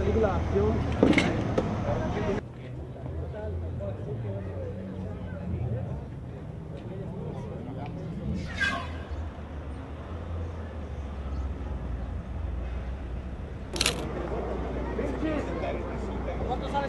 película de acción. ¿Cuánto sale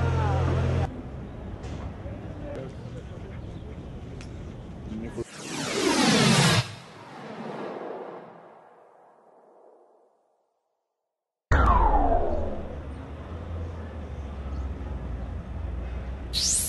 you